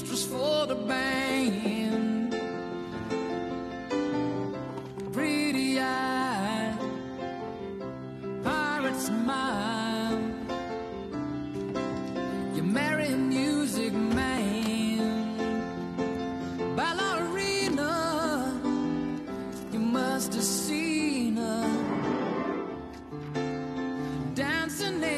mistress for the band. Pretty eyes, pirate smile. You marry music man, ballerina. You must have seen her dancing.